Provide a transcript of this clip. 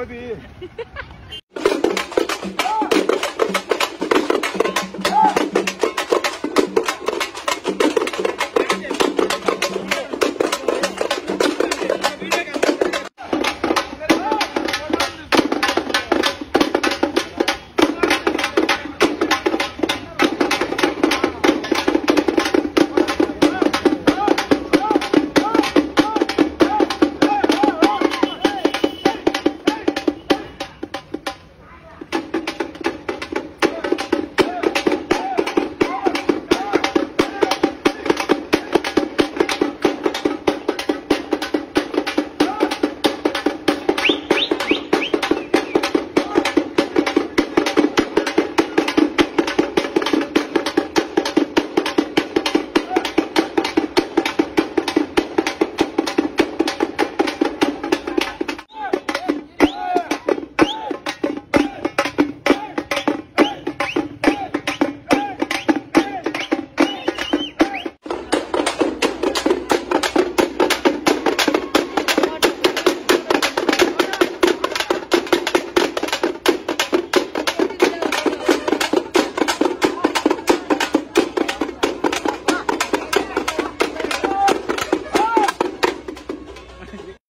Pode ir.